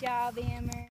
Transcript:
job, hammer.